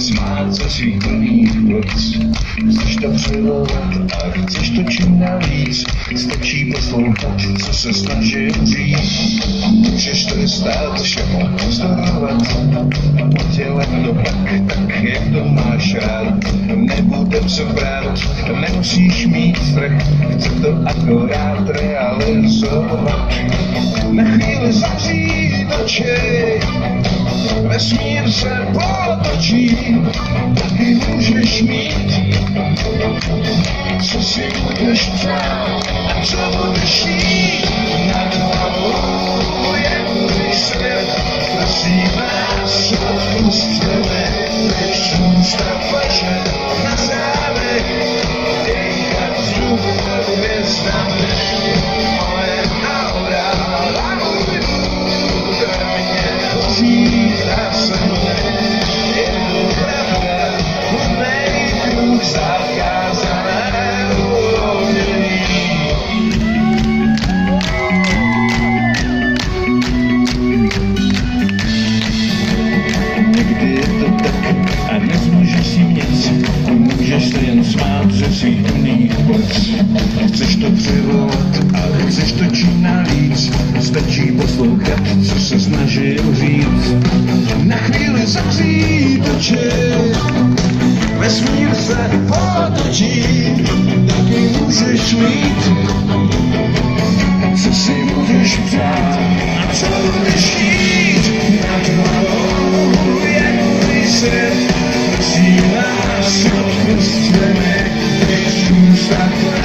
ze svých plných plic. Chceš to převolat a chceš to čím navíc, stačí poslouchat, co se snažím říct. Můžeš trestat všechno, pozdorovat, dělat to tak, tak, jak to máš rád. Nebudem se brát, nemusíš mít strach, chci to akorát realizovat. Na chvíli zavřít oči, vesmír se potočí, taky můžeš mít, plných plic. Chceš to přivolat a chceš to čím navíc, stačí poslouchat, co se snažil říct. Na chvíli zavřít oči, vesmír se potočí, taky můžeš mít,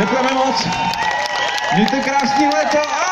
Děkujeme moc. Mějte krásný léto